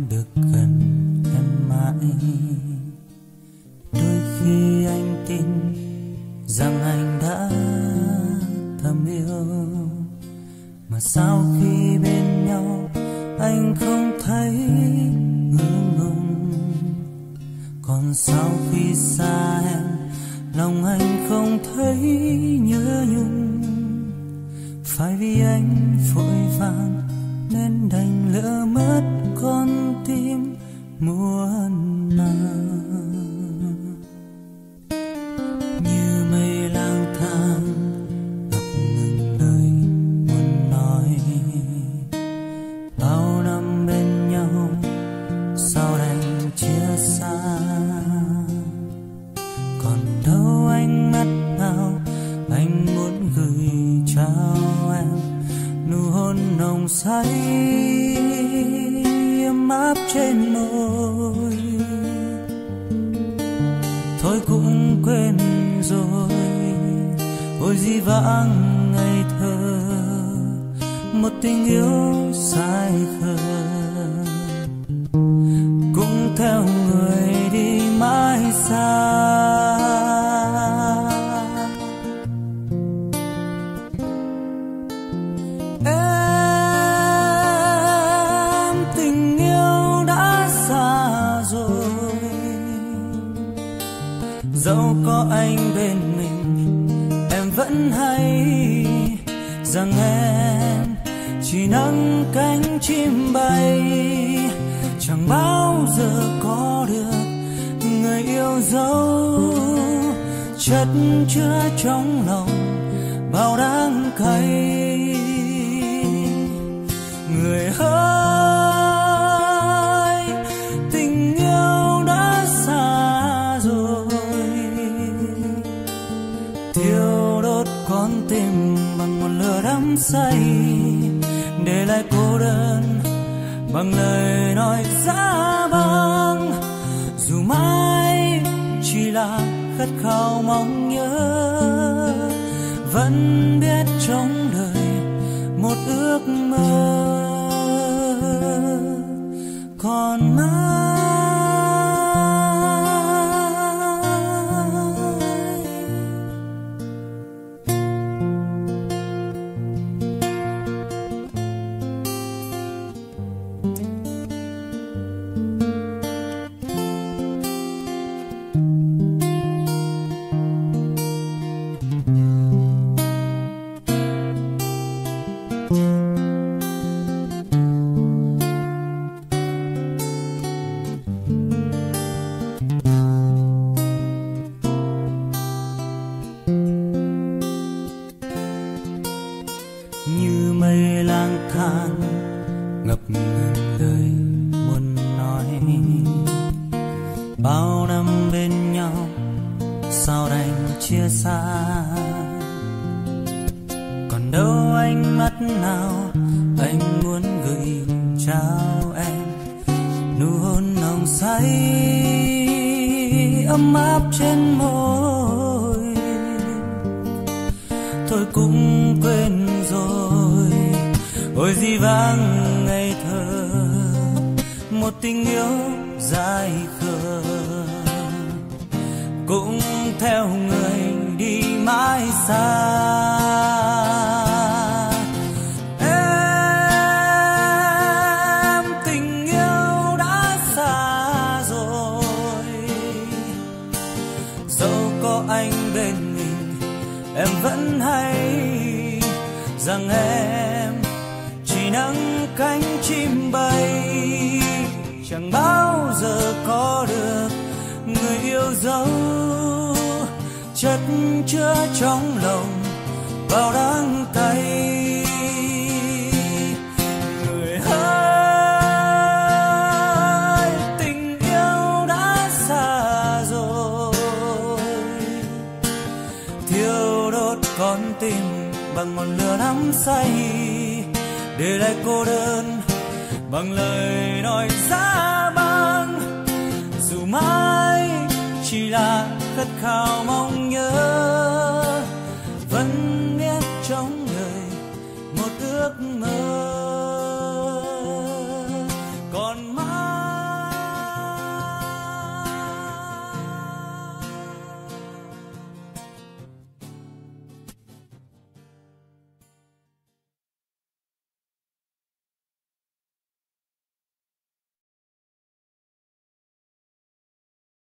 anh được gần em mãi. Đôi khi anh tin rằng anh đã thầm yêu, mà sau khi bên nhau anh không thấy ngưỡng ngùng. Còn sau khi xa em, lòng anh không thấy nhớ nhung. Phải vì anh vội vàng nên đành lỡ muôn màng như mây lang thang ngập ngừng nơi muốn nói. Bao năm bên nhau, sao đành chia xa? Còn đâu ánh mắt nào anh muốn gửi trao em? Nụ hôn nồng say trên môi. Thôi cũng quên rồi, ôi di vãng ngày thơ, một tình yêu sai khờ. Cũng theo người dẫu có anh bên mình. Em vẫn hay rằng em chỉ nâng cánh chim bay. Chẳng bao giờ có được người yêu dấu. Chất chứa trong lòng bao đắng cay. Con tim bằng ngọn lửa đắm say để lại cô đơn bằng lời nói giá băng dù mãi chỉ là khát khao mong nhớ, vẫn biết trong đời một ước mơ. Ngập ngừng lời muốn nói. Bao năm bên nhau, sao đành chia xa? Còn đâu ánh mắt nào anh muốn gửi trao em? Nụ hôn nồng say, ấm áp trên môi. Thôi cũng quên rồi, ôi di vang tình yêu dài khờ, cũng theo người đi mãi xa. Em tình yêu đã xa rồi, dẫu có anh bên mình, em vẫn hay rằng em chỉ nắng cánh chim bay chẳng bao giờ có được người yêu dấu. Chất chứa trong lòng bao đắng cay. Người ơi, tình yêu đã xa rồi. Thiêu đốt con tim bằng ngọn lửa đắm say. Để lại cô đơn bằng lời nói giá băng dù mãi chỉ là khát khao mong nhớ, vẫn biết trong đời một ước mơ.